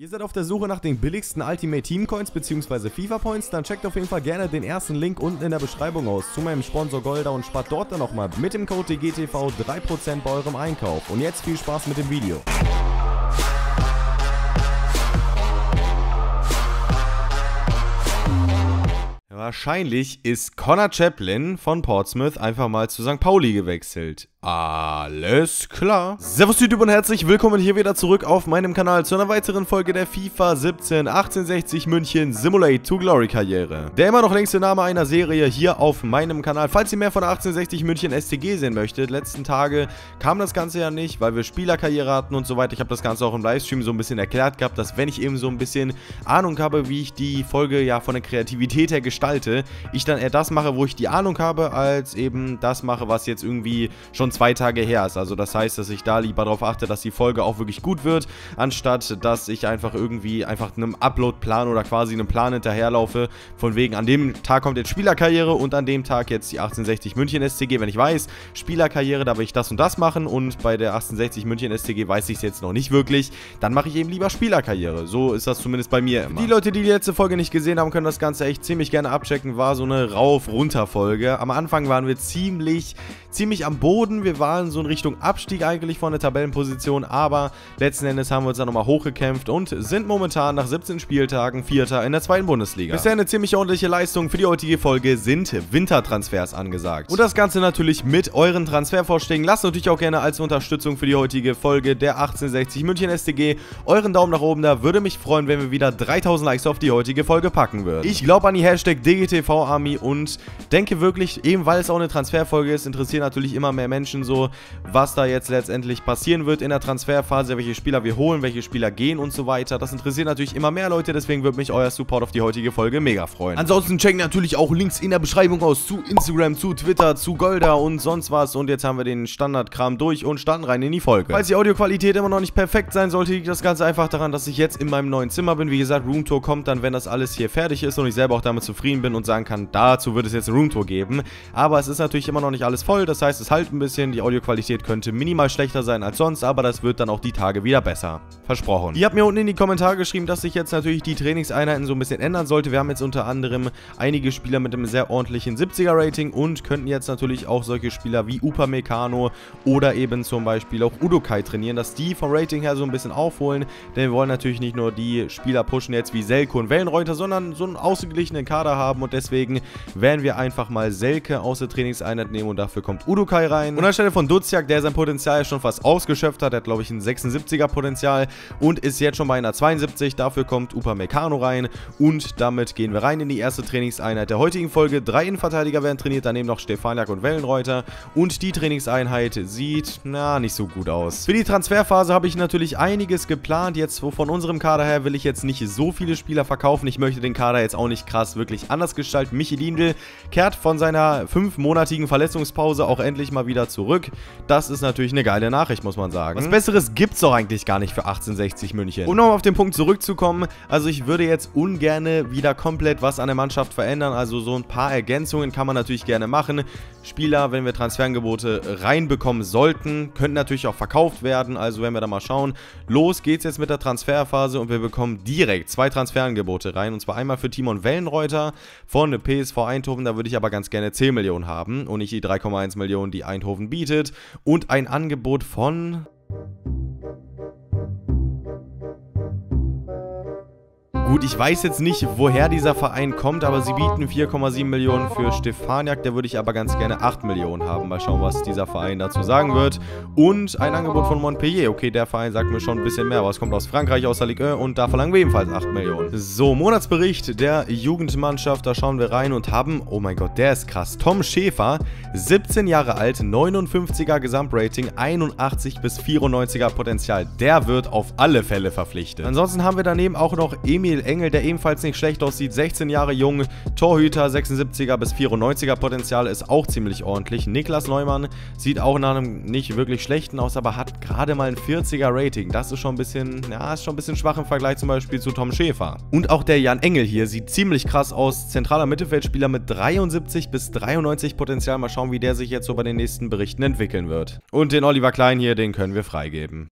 Ihr seid auf der Suche nach den billigsten Ultimate Team Coins bzw. FIFA Points? Dann checkt auf jeden Fall gerne den ersten Link unten in der Beschreibung aus zu meinem Sponsor Golda und spart dort dann nochmal mit dem Code DGTV 3% bei eurem Einkauf. Und jetzt viel Spaß mit dem Video. Wahrscheinlich ist Connor Chaplin von Portsmouth einfach mal zu St. Pauli gewechselt. Alles klar. Servus YouTube und herzlich willkommen hier wieder zurück auf meinem Kanal zu einer weiteren Folge der FIFA 17 1860 München Simulate to Glory Karriere. Der immer noch längste Name einer Serie hier auf meinem Kanal. Falls ihr mehr von der 1860 München STG sehen möchtet, letzten Tage kam das Ganze ja nicht, weil wir Spielerkarriere hatten und so weiter. Ich habe das Ganze auch im Livestream so ein bisschen erklärt gehabt, dass wenn ich eben so ein bisschen Ahnung habe, wie ich die Folge ja von der Kreativität her gestalte, ich dann eher das mache, wo ich die Ahnung habe, als eben das mache, was jetzt irgendwie schon schon zwei Tage her ist. Also das heißt, dass ich da lieber darauf achte, dass die Folge auch wirklich gut wird, anstatt dass ich einfach irgendwie einfach einem Upload-Plan oder quasi einem Plan hinterherlaufe, von wegen an dem Tag kommt jetzt Spielerkarriere und an dem Tag jetzt die 1860 München STG. Wenn ich weiß, Spielerkarriere, da will ich das und das machen und bei der 1860 München STG weiß ich es jetzt noch nicht wirklich, dann mache ich eben lieber Spielerkarriere. So ist das zumindest bei mir immer. Die Leute, die die letzte Folge nicht gesehen haben, können das Ganze echt ziemlich gerne abchecken. War so eine Rauf-Runter-Folge. Am Anfang waren wir ziemlich, ziemlich am Boden wir waren so in Richtung Abstieg eigentlich von der Tabellenposition, aber letzten Endes haben wir uns dann nochmal hochgekämpft und sind momentan nach 17 Spieltagen Vierter in der zweiten Bundesliga. Bisher eine ziemlich ordentliche Leistung für die heutige Folge sind Wintertransfers angesagt. Und das Ganze natürlich mit euren Transfervorschlägen. Lasst natürlich auch gerne als Unterstützung für die heutige Folge der 1860 München STG euren Daumen nach oben da. Würde mich freuen, wenn wir wieder 3000 Likes auf die heutige Folge packen würden. Ich glaube an die Hashtag DGTV Army und denke wirklich, eben weil es auch eine Transferfolge ist, interessiert natürlich immer mehr Menschen Menschen so, was da jetzt letztendlich passieren wird in der Transferphase, welche Spieler wir holen, welche Spieler gehen und so weiter. Das interessiert natürlich immer mehr Leute, deswegen würde mich euer Support auf die heutige Folge mega freuen. Ansonsten checken natürlich auch Links in der Beschreibung aus zu Instagram, zu Twitter, zu Golda und sonst was. Und jetzt haben wir den Standardkram durch und starten rein in die Folge. Falls die Audioqualität immer noch nicht perfekt sein sollte, liegt das Ganze einfach daran, dass ich jetzt in meinem neuen Zimmer bin. Wie gesagt, Roomtour kommt dann, wenn das alles hier fertig ist und ich selber auch damit zufrieden bin und sagen kann, dazu wird es jetzt eine Roomtour geben. Aber es ist natürlich immer noch nicht alles voll, das heißt, es halt ein bisschen. Die Audioqualität könnte minimal schlechter sein als sonst, aber das wird dann auch die Tage wieder besser. Versprochen. Ihr habt mir unten in die Kommentare geschrieben, dass sich jetzt natürlich die Trainingseinheiten so ein bisschen ändern sollte. Wir haben jetzt unter anderem einige Spieler mit einem sehr ordentlichen 70er Rating und könnten jetzt natürlich auch solche Spieler wie Upamecano oder eben zum Beispiel auch Udokai trainieren, dass die vom Rating her so ein bisschen aufholen, denn wir wollen natürlich nicht nur die Spieler pushen jetzt wie Selke und Wellenreuter, sondern so einen ausgeglichenen Kader haben und deswegen werden wir einfach mal Selke aus der Trainingseinheit nehmen und dafür kommt Udokai rein. Und anstelle von Duziak, der sein Potenzial schon fast ausgeschöpft hat, hat glaube ich ein 76er Potenzial und ist jetzt schon bei einer 72. Dafür kommt Upamecano rein und damit gehen wir rein in die erste Trainingseinheit der heutigen Folge. Drei Innenverteidiger werden trainiert, daneben noch Stefaniak und Wellenreuter und die Trainingseinheit sieht, na, nicht so gut aus. Für die Transferphase habe ich natürlich einiges geplant. Jetzt von unserem Kader her will ich jetzt nicht so viele Spieler verkaufen. Ich möchte den Kader jetzt auch nicht krass wirklich anders gestalten. Michi Lindl kehrt von seiner fünfmonatigen Verletzungspause auch endlich mal wieder zurück. Das ist natürlich eine geile Nachricht, muss man sagen. Was Besseres gibt es doch eigentlich gar nicht für 1860 München. Um nochmal auf den Punkt zurückzukommen, also ich würde jetzt ungerne wieder komplett was an der Mannschaft verändern. Also so ein paar Ergänzungen kann man natürlich gerne machen. Spieler, wenn wir Transferangebote reinbekommen sollten, könnten natürlich auch verkauft werden. Also wenn wir da mal schauen. Los geht's jetzt mit der Transferphase und wir bekommen direkt zwei Transferangebote rein. Und zwar einmal für Timon Wellenreuter von PSV Eindhoven. Da würde ich aber ganz gerne 10 Millionen haben und nicht die 3,1 Millionen, die Eindhoven bietet. Und ein Angebot von Gut, ich weiß jetzt nicht, woher dieser Verein kommt, aber sie bieten 4,7 Millionen für Stefaniak. Da würde ich aber ganz gerne 8 Millionen haben. Mal schauen, was dieser Verein dazu sagen wird. Und ein Angebot von Montpellier. Okay, der Verein sagt mir schon ein bisschen mehr, aber es kommt aus Frankreich, aus der Ligue 1 und da verlangen wir ebenfalls 8 Millionen. So, Monatsbericht der Jugendmannschaft. Da schauen wir rein und haben, oh mein Gott, der ist krass. Tom Schäfer, 17 Jahre alt, 59er Gesamtrating, 81 bis 94er Potenzial. Der wird auf alle Fälle verpflichtet. Ansonsten haben wir daneben auch noch Emil Engel, der ebenfalls nicht schlecht aussieht, 16 Jahre jung, Torhüter, 76er bis 94er Potenzial ist auch ziemlich ordentlich. Niklas Neumann sieht auch nach einem nicht wirklich schlechten aus, aber hat gerade mal ein 40er Rating. Das ist schon ein bisschen, ja, ist schon ein bisschen schwach im Vergleich zum Beispiel zu Tom Schäfer. Und auch der Jan Engel hier sieht ziemlich krass aus. Zentraler Mittelfeldspieler mit 73 bis 93 Potenzial. Mal schauen, wie der sich jetzt so bei den nächsten Berichten entwickeln wird. Und den Oliver Klein hier, den können wir freigeben.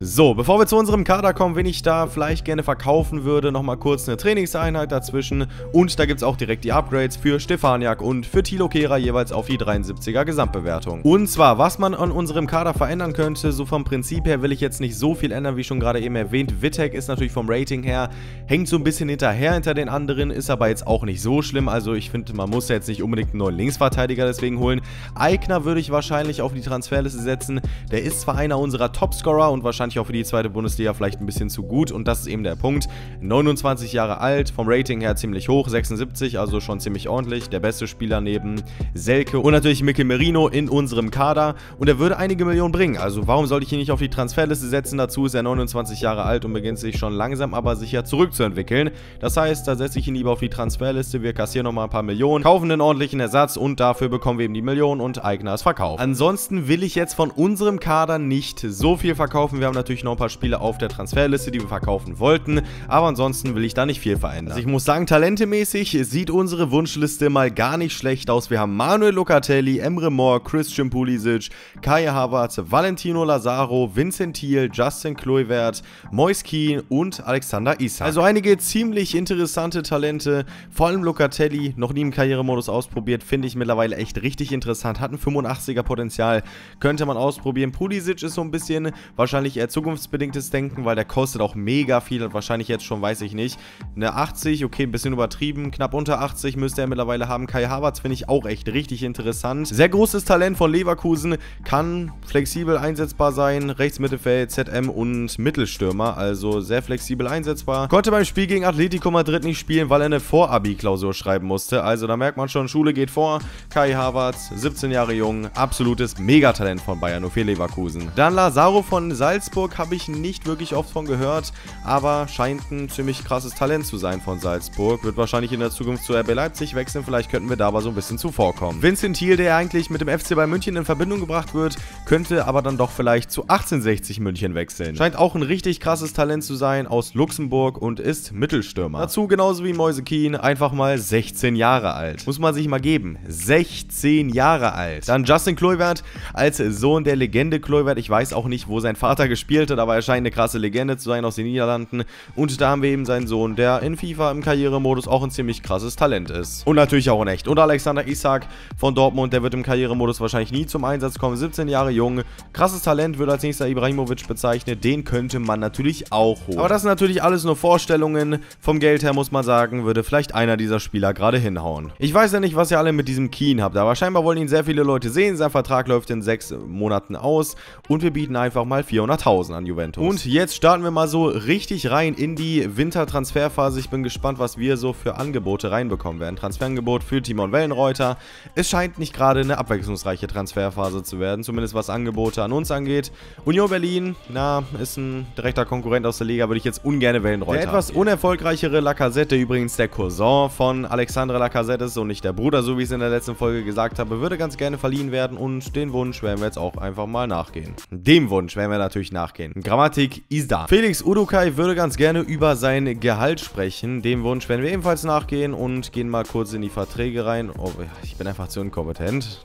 So, bevor wir zu unserem Kader kommen, wen ich da vielleicht gerne verkaufen würde, nochmal kurz eine Trainingseinheit dazwischen. Und da gibt es auch direkt die Upgrades für Stefaniak und für Tilo Kehra jeweils auf die 73er Gesamtbewertung. Und zwar, was man an unserem Kader verändern könnte, so vom Prinzip her will ich jetzt nicht so viel ändern, wie schon gerade eben erwähnt. Vitek ist natürlich vom Rating her, hängt so ein bisschen hinterher hinter den anderen, ist aber jetzt auch nicht so schlimm. Also ich finde, man muss jetzt nicht unbedingt einen neuen Linksverteidiger deswegen holen. Eigner würde ich wahrscheinlich auf die Transferliste setzen. Der ist zwar einer unserer Topscorer und wahrscheinlich wahrscheinlich auch für die zweite Bundesliga vielleicht ein bisschen zu gut und das ist eben der Punkt. 29 Jahre alt, vom Rating her ziemlich hoch, 76, also schon ziemlich ordentlich. Der beste Spieler neben Selke und natürlich Mikel Merino in unserem Kader und er würde einige Millionen bringen. Also warum sollte ich ihn nicht auf die Transferliste setzen? Dazu ist er 29 Jahre alt und beginnt sich schon langsam aber sicher zurückzuentwickeln. Das heißt, da setze ich ihn lieber auf die Transferliste, wir kassieren nochmal ein paar Millionen, kaufen einen ordentlichen Ersatz und dafür bekommen wir eben die Millionen und Eigner ist verkauft. Ansonsten will ich jetzt von unserem Kader nicht so viel verkaufen. Wir haben natürlich noch ein paar Spiele auf der Transferliste, die wir verkaufen wollten, aber ansonsten will ich da nicht viel verändern. Also ich muss sagen, talentemäßig sieht unsere Wunschliste mal gar nicht schlecht aus. Wir haben Manuel Locatelli, Emre Moore, Christian Pulisic, Kai Havertz, Valentino Lazaro, Vincent Thiel, Justin Kluivert, Mois Keen und Alexander Isak. Also einige ziemlich interessante Talente, vor allem Locatelli, noch nie im Karrieremodus ausprobiert, finde ich mittlerweile echt richtig interessant, hat ein 85er Potenzial, könnte man ausprobieren. Pulisic ist so ein bisschen wahrscheinlich eher zukunftsbedingtes Denken, weil der kostet auch mega viel, und wahrscheinlich jetzt schon, weiß ich nicht. Eine 80, okay, ein bisschen übertrieben, knapp unter 80 müsste er mittlerweile haben. Kai Havertz finde ich auch echt richtig interessant. Sehr großes Talent von Leverkusen, kann flexibel einsetzbar sein, Rechtsmittelfeld, ZM und Mittelstürmer, also sehr flexibel einsetzbar. Konnte beim Spiel gegen Atletico Madrid nicht spielen, weil er eine Vorabi-Klausur schreiben musste, also da merkt man schon, Schule geht vor. Kai Havertz, 17 Jahre jung, absolutes Megatalent von Bayern 04 Leverkusen. Dann Lazaro von Salzburg, Salzburg habe ich nicht wirklich oft von gehört, aber scheint ein ziemlich krasses Talent zu sein von Salzburg. Wird wahrscheinlich in der Zukunft zu RB Leipzig wechseln, vielleicht könnten wir da aber so ein bisschen zuvorkommen. Vincent Thiel, der eigentlich mit dem FC bei München in Verbindung gebracht wird, könnte aber dann doch vielleicht zu 1860 München wechseln. Scheint auch ein richtig krasses Talent zu sein aus Luxemburg und ist Mittelstürmer. Dazu genauso wie Moise Keen einfach mal 16 Jahre alt. Muss man sich mal geben. 16 Jahre alt. Dann Justin Kluivert als Sohn der Legende Kluivert. Ich weiß auch nicht, wo sein Vater gespielt spielte, aber er scheint eine krasse Legende zu sein aus den Niederlanden. Und da haben wir eben seinen Sohn, der in FIFA im Karrieremodus auch ein ziemlich krasses Talent ist. Und natürlich auch in echt. Und Alexander Isak von Dortmund, der wird im Karrieremodus wahrscheinlich nie zum Einsatz kommen. 17 Jahre jung, krasses Talent, wird als nächster Ibrahimovic bezeichnet. Den könnte man natürlich auch holen. Aber das sind natürlich alles nur Vorstellungen. Vom Geld her muss man sagen, würde vielleicht einer dieser Spieler gerade hinhauen. Ich weiß ja nicht, was ihr alle mit diesem Keen habt, aber scheinbar wollen ihn sehr viele Leute sehen. Sein Vertrag läuft in sechs Monaten aus und wir bieten einfach mal 400.000. 1000 an Juventus. Und jetzt starten wir mal so richtig rein in die Wintertransferphase. Ich bin gespannt, was wir so für Angebote reinbekommen werden. Transferangebot für Timon Wellenreuter. Es scheint nicht gerade eine abwechslungsreiche Transferphase zu werden, zumindest was Angebote an uns angeht. Union Berlin, na, ist ein direkter Konkurrent aus der Liga, würde ich jetzt ungern Wellenreuter. Der etwas unerfolgreichere Lacazette, übrigens der Cousin von Alexandre Lacazette ist und nicht der Bruder, so wie ich es in der letzten Folge gesagt habe, würde ganz gerne verliehen werden und den Wunsch werden wir jetzt auch einfach mal nachgehen. Dem Wunsch werden wir natürlich nachgehen nachgehen. Grammatik ist da. Felix Udukai würde ganz gerne über sein Gehalt sprechen. Dem Wunsch werden wir ebenfalls nachgehen und gehen mal kurz in die Verträge rein. Oh, ich bin einfach zu inkompetent.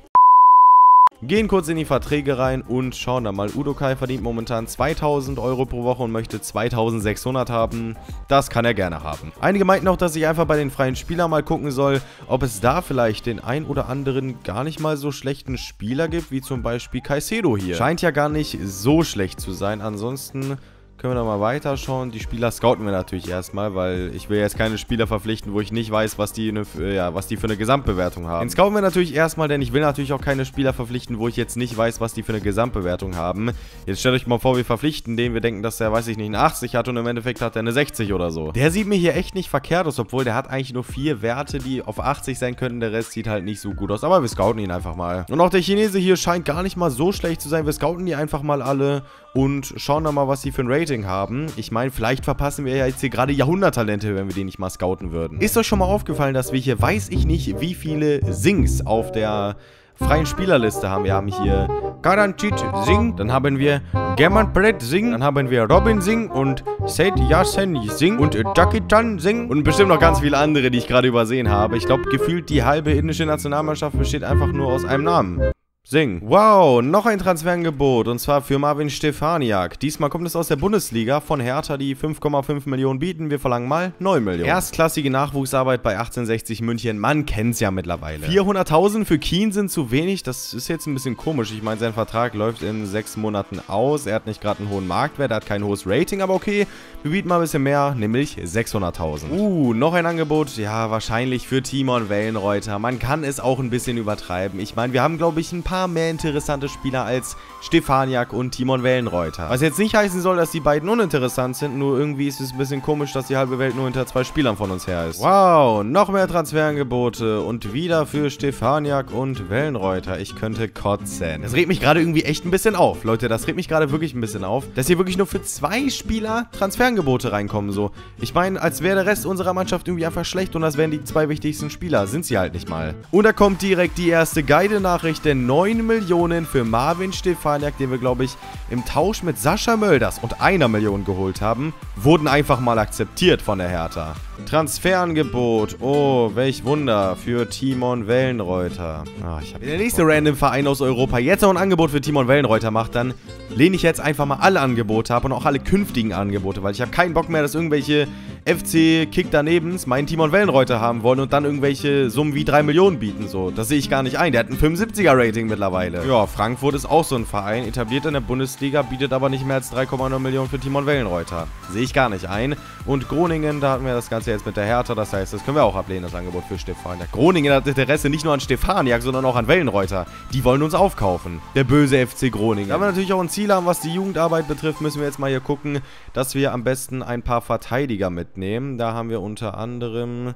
Gehen kurz in die Verträge rein und schauen dann mal. Udokai verdient momentan 2000 Euro pro Woche und möchte 2600 haben. Das kann er gerne haben. Einige meinten auch, dass ich einfach bei den freien Spielern mal gucken soll, ob es da vielleicht den ein oder anderen gar nicht mal so schlechten Spieler gibt, wie zum Beispiel Caicedo hier. Scheint ja gar nicht so schlecht zu sein. Ansonsten können wir da mal weiterschauen. Die Spieler scouten wir natürlich erstmal, weil ich will jetzt keine Spieler verpflichten, wo ich nicht weiß, was die, ne, ja, was die für eine Gesamtbewertung haben. Den scouten wir natürlich erstmal, denn ich will natürlich auch keine Spieler verpflichten, wo ich jetzt nicht weiß, was die für eine Gesamtbewertung haben. Jetzt stellt euch mal vor, wir verpflichten den, wir denken, dass der, weiß ich nicht, eine 80 hat und im Endeffekt hat er eine 60 oder so. Der sieht mir hier echt nicht verkehrt aus, obwohl der hat eigentlich nur vier Werte, die auf 80 sein könnten. Der Rest sieht halt nicht so gut aus, aber wir scouten ihn einfach mal. Und auch der Chinese hier scheint gar nicht mal so schlecht zu sein. Wir scouten die einfach mal alle und schauen dann mal, was die für ein Rating haben. Ich meine, vielleicht verpassen wir ja jetzt hier gerade Jahrhunderttalente, wenn wir die nicht mal scouten würden. Ist euch schon mal aufgefallen, dass wir hier, weiß ich nicht, wie viele Sings auf der freien Spielerliste haben. Wir haben hier Karanchit Singh, dann haben wir Germanpret Singh, dann haben wir Robin Singh und Seth Yasen Singh und Jackie Chan Singh und bestimmt noch ganz viele andere, die ich gerade übersehen habe. Ich glaube, gefühlt die halbe indische Nationalmannschaft besteht einfach nur aus einem Namen. Sing. Wow, noch ein Transferangebot und zwar für Marvin Stefaniak. Diesmal kommt es aus der Bundesliga von Hertha, die 5,5 Millionen bieten. Wir verlangen mal 9 Millionen. Erstklassige Nachwuchsarbeit bei 1860 München. Man kennt es ja mittlerweile. 400.000 für Keen sind zu wenig. Das ist jetzt ein bisschen komisch. Ich meine, sein Vertrag läuft in sechs Monaten aus. Er hat nicht gerade einen hohen Marktwert, er hat kein hohes Rating, aber okay. Wir bieten mal ein bisschen mehr, nämlich 600.000. Uh, noch ein Angebot. Ja, wahrscheinlich für Timon Wellenreuter. Man kann es auch ein bisschen übertreiben. Ich meine, wir haben, glaube ich, ein paar paar mehr interessante Spieler als Stefaniak und Timon Wellenreuter. Was jetzt nicht heißen soll, dass die beiden uninteressant sind, nur irgendwie ist es ein bisschen komisch, dass die halbe Welt nur hinter zwei Spielern von uns her ist. Wow, noch mehr Transferangebote und wieder für Stefaniak und Wellenreuter. Ich könnte kotzen. Das regt mich gerade irgendwie echt ein bisschen auf, Leute. Das regt mich gerade wirklich ein bisschen auf, dass hier wirklich nur für zwei Spieler Transferangebote reinkommen, so. Ich meine, als wäre der Rest unserer Mannschaft irgendwie einfach schlecht und das wären die zwei wichtigsten Spieler. Sind sie halt nicht mal. Und da kommt direkt die erste Guide-Nachricht, denn 9 Millionen für Marvin Stefaniak, den wir, glaube ich, im Tausch mit Sascha Mölders und einer Million geholt haben, wurden einfach mal akzeptiert von der Hertha. Transferangebot. Oh, welch Wunder für Timon Wellenreuter. Ich Wenn der nächste random Verein aus Europa jetzt noch ein Angebot für Timon Wellenreuter macht, dann lehne ich jetzt einfach mal alle Angebote ab und auch alle künftigen Angebote, weil ich habe keinen Bock mehr, dass irgendwelche FC Kick danebens meinen Timon Wellenreuter haben wollen und dann irgendwelche Summen wie 3 Millionen bieten. So, das sehe ich gar nicht ein. Der hat ein 75er Rating mittlerweile. Ja, Frankfurt ist auch so ein Verein, etabliert in der Bundesliga, bietet aber nicht mehr als 3,9 Millionen für Timon Wellenreuter. Sehe ich gar nicht ein. Und Groningen, da hatten wir das Ganze jetzt mit der Hertha, das heißt, das können wir auch ablehnen, das Angebot für Stefaniak. Groningen hat Interesse nicht nur an Stefaniak, sondern auch an Wellenreuter. Die wollen uns aufkaufen. Der böse FC Groningen. Da wir natürlich auch ein Ziel haben, was die Jugendarbeit betrifft, müssen wir jetzt mal hier gucken, dass wir am besten ein paar Verteidiger mitnehmen. Da haben wir unter anderem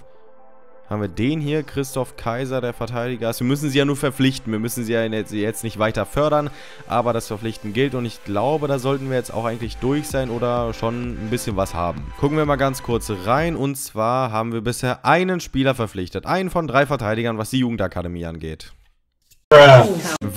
haben wir den hier, Christoph Kaiser, der Verteidiger ist. Wir müssen sie ja nur verpflichten. Wir müssen sie ja jetzt nicht weiter fördern, aber das Verpflichten gilt und ich glaube, da sollten wir jetzt auch eigentlich durch sein oder schon ein bisschen was haben. Gucken wir mal ganz kurz rein und zwar haben wir bisher einen Spieler verpflichtet. Einen von drei Verteidigern, was die Jugendakademie angeht.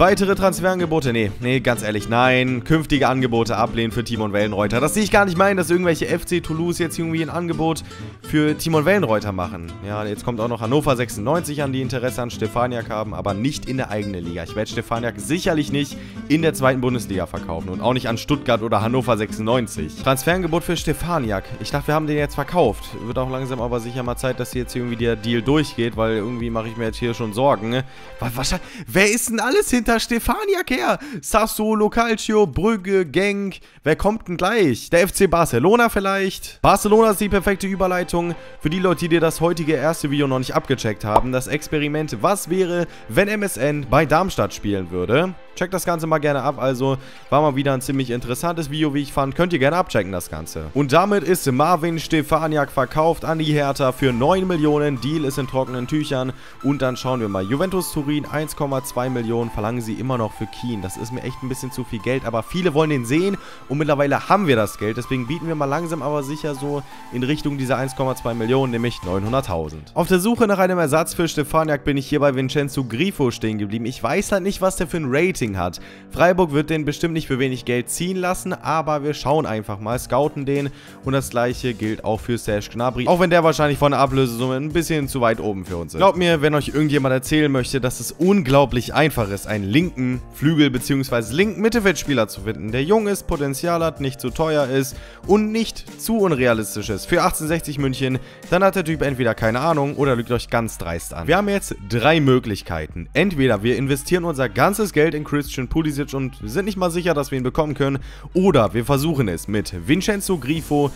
Weitere Transferangebote? Nee, nee, ganz ehrlich, nein. Künftige Angebote ablehnen für Timon Wellenreuter. Das sehe ich gar nicht meinen, dass irgendwelche FC Toulouse jetzt irgendwie ein Angebot für Timon Wellenreuter machen. Ja, jetzt kommt auch noch Hannover 96 an, die Interesse an Stefaniak haben, aber nicht in der eigenen Liga. Ich werde Stefaniak sicherlich nicht in der zweiten Bundesliga verkaufen und auch nicht an Stuttgart oder Hannover 96. Transferangebot für Stefaniak. Ich dachte, wir haben den jetzt verkauft. Wird auch langsam aber sicher mal Zeit, dass jetzt irgendwie der Deal durchgeht, weil irgendwie mache ich mir jetzt hier schon Sorgen. Wahrscheinlich, wer ist denn alles hinter Stefaniak her? Sassuolo, Calcio, Brügge, Genk. Wer kommt denn gleich? Der FC Barcelona vielleicht? Barcelona ist die perfekte Überleitung für die Leute, die das heutige erste Video noch nicht abgecheckt haben. Das Experiment, was wäre, wenn MSN bei Darmstadt spielen würde? Checkt das Ganze mal gerne ab. Also war mal wieder ein ziemlich interessantes Video, wie ich fand. Könnt ihr gerne abchecken, das Ganze. Und damit ist Marvin Stefaniak verkauft an die Hertha für 9 Millionen. Deal ist in trockenen Tüchern. Und dann schauen wir mal. Juventus Turin 1,2 Millionen verlangen sie immer noch für Keen. Das ist mir echt ein bisschen zu viel Geld. Aber viele wollen den sehen. Und mittlerweile haben wir das Geld. Deswegen bieten wir mal langsam aber sicher so in Richtung dieser 1,2 Millionen, nämlich 900.000. Auf der Suche nach einem Ersatz für Stefaniak bin ich hier bei Vincenzo Grifo stehen geblieben. Ich weiß halt nicht, was der für ein Rating Rating hat. Freiburg wird den bestimmt nicht für wenig Geld ziehen lassen, aber wir schauen einfach mal, scouten den und das gleiche gilt auch für Serge Gnabry, auch wenn der wahrscheinlich von der Ablösesumme ein bisschen zu weit oben für uns ist. Glaubt mir, wenn euch irgendjemand erzählen möchte, dass es unglaublich einfach ist, einen linken Flügel bzw. linken Mittelfeldspieler zu finden, der jung ist, Potenzial hat, nicht zu teuer ist und nicht zu unrealistisch ist für 1860 München, dann hat der Typ entweder keine Ahnung oder lügt euch ganz dreist an. Wir haben jetzt drei Möglichkeiten. Entweder wir investieren unser ganzes Geld in Chris Christian Pulisic und sind nicht mal sicher, dass wir ihn bekommen können. Oder wir versuchen es mit Vincenzo Grifo,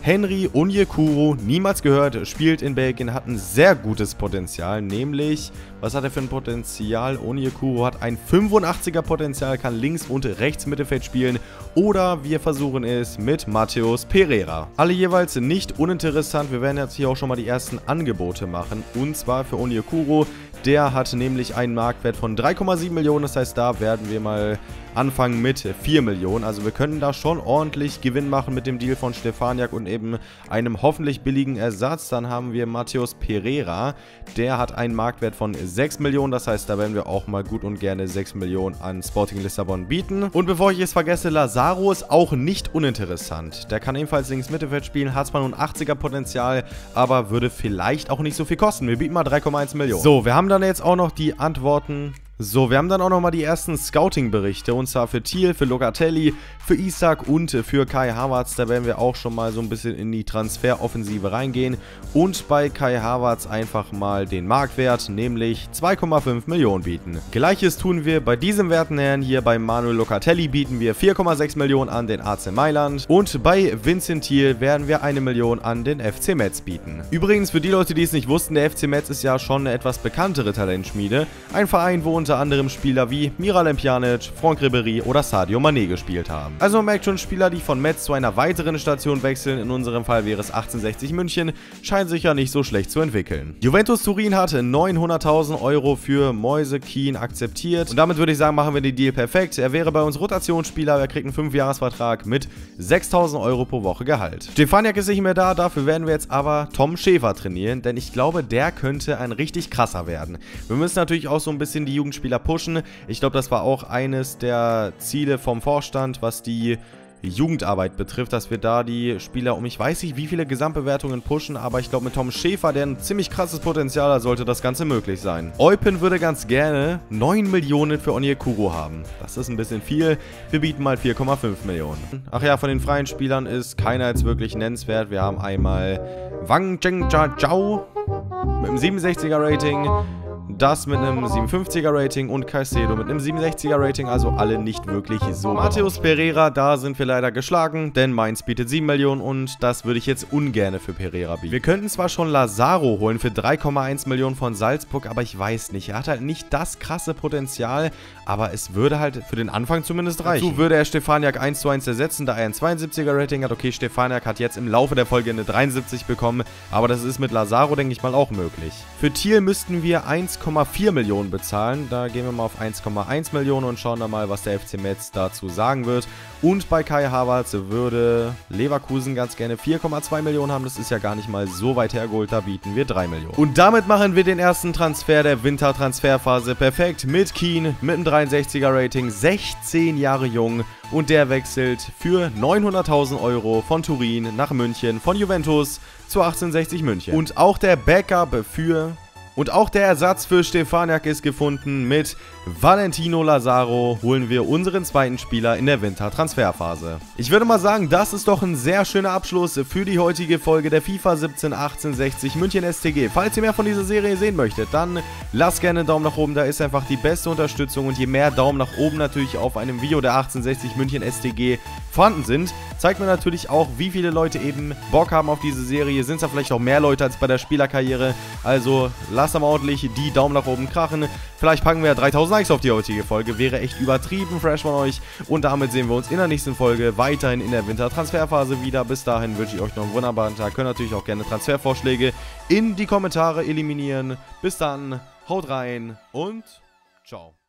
Henry Onyekuro, niemals gehört, spielt in Belgien, hat ein sehr gutes Potenzial, nämlich, was hat er für ein Potenzial? Onyekuro hat ein 85er Potenzial, kann links und rechts Mittelfeld spielen oder wir versuchen es mit Mateus Pereira. Alle jeweils nicht uninteressant, wir werden jetzt hier auch schon mal die ersten Angebote machen und zwar für Onyekuro, der hat nämlich einen Marktwert von 3,7 Millionen, das heißt, da werden wir mal anfangen mit 4 Millionen. Also wir können da schon ordentlich Gewinn machen mit dem Deal von Stefaniak und eben einem hoffentlich billigen Ersatz. Dann haben wir Matheus Pereira, der hat einen Marktwert von 6 Millionen, das heißt, da werden wir auch mal gut und gerne 6 Millionen an Sporting Lissabon bieten. Und bevor ich es vergesse, Lazaro ist auch nicht uninteressant. Der kann ebenfalls links Mittelfeld spielen, hat zwar nun 80er Potenzial, aber würde vielleicht auch nicht so viel kosten. Wir bieten mal 3,1 Millionen. So, wir haben dann jetzt auch noch die Antworten So, wir haben dann auch nochmal die ersten Scouting-Berichte und zwar für Thiel, für Locatelli, für Isaac und für Kai Havertz. Da werden wir auch schon mal so ein bisschen in die Transferoffensive reingehen und bei Kai Havertz einfach mal den Marktwert, nämlich 2,5 Millionen bieten. Gleiches tun wir bei diesem Wertenherrn hier bei Manuel Locatelli bieten wir 4,6 Millionen an den AC Mailand und bei Vincent Thiel werden wir eine Million an den FC Metz bieten. Übrigens für die Leute, die es nicht wussten, der FC Metz ist ja schon eine etwas bekanntere Talentschmiede. Ein Verein, wo unter anderem Spieler wie Miralem Pjanic, Franck Ribéry oder Sadio Mané gespielt haben. Also man merkt schon, Spieler, die von Metz zu einer weiteren Station wechseln, in unserem Fall wäre es 1860 München, scheinen sich ja nicht so schlecht zu entwickeln. Juventus Turin hatte 900.000 Euro für Moise Keen akzeptiert und damit würde ich sagen, machen wir den Deal perfekt. Er wäre bei uns Rotationsspieler, er kriegt einen 5-Jahres-Vertrag mit 6.000 Euro pro Woche Gehalt. Stefaniak ist nicht mehr da, dafür werden wir jetzt aber Tom Schäfer trainieren, denn ich glaube, der könnte ein richtig krasser werden. Wir müssen natürlich auch so ein bisschen die Jugendspieler Spieler pushen. Ich glaube, das war auch eines der Ziele vom Vorstand, was die Jugendarbeit betrifft, dass wir da die Spieler um ich weiß nicht wie viele Gesamtbewertungen pushen, aber ich glaube mit Tom Schäfer, der ein ziemlich krasses Potenzial hat, sollte das Ganze möglich sein. Eupen würde ganz gerne 9 Millionen für Onyekuro haben. Das ist ein bisschen viel. Wir bieten mal 4,5 Millionen. Ach ja, von den freien Spielern ist keiner jetzt wirklich nennenswert. Wir haben einmal Wang Zheng Zhao mit einem 67er Rating, das mit einem 57er Rating und Caicedo mit einem 67er Rating, also alle nicht wirklich so. Mateus Pereira, da sind wir leider geschlagen, denn Mainz bietet 7 Millionen und das würde ich jetzt ungern für Pereira bieten. Wir könnten zwar schon Lazaro holen für 3,1 Millionen von Salzburg, aber ich weiß nicht. Er hat halt nicht das krasse Potenzial, aber es würde halt für den Anfang zumindest reichen. Dazu würde er Stefaniak 1 zu 1 ersetzen, da er ein 72er Rating hat. Okay, Stefaniak hat jetzt im Laufe der Folge eine 73 bekommen, aber das ist mit Lazaro, denke ich mal, auch möglich. Für Thiel müssten wir 1, 1,4 Millionen bezahlen. Da gehen wir mal auf 1,1 Millionen und schauen dann mal, was der FC Metz dazu sagen wird. Und bei Kai Havertz würde Leverkusen ganz gerne 4,2 Millionen haben. Das ist ja gar nicht mal so weit hergeholt. Da bieten wir 3 Millionen. Und damit machen wir den ersten Transfer der Wintertransferphase perfekt. Mit Keen, mit einem 63er Rating, 16 Jahre jung. Und der wechselt für 900.000 Euro von Turin nach München, von Juventus zu 1860 München. Und auch der Backup für und auch der Ersatz für Stefaniak ist gefunden. Mit Valentino Lazaro holen wir unseren zweiten Spieler in der Wintertransferphase. Ich würde mal sagen, das ist doch ein sehr schöner Abschluss für die heutige Folge der FIFA 17 1860 München STG. Falls ihr mehr von dieser Serie sehen möchtet, dann lasst gerne einen Daumen nach oben. Da ist einfach die beste Unterstützung und je mehr Daumen nach oben natürlich auf einem Video der 1860 München STG vorhanden sind, zeigt mir natürlich auch, wie viele Leute eben Bock haben auf diese Serie. Sind es da vielleicht auch mehr Leute als bei der Spielerkarriere? Also lasst mal ordentlich die Daumen nach oben krachen. Vielleicht packen wir ja 3000 Likes auf die heutige Folge. Wäre echt übertrieben fresh von euch. Und damit sehen wir uns in der nächsten Folge weiterhin in der Wintertransferphase wieder. Bis dahin wünsche ich euch noch einen wunderbaren Tag. Könnt natürlich auch gerne Transfervorschläge in die Kommentare eliminieren. Bis dann, haut rein und ciao.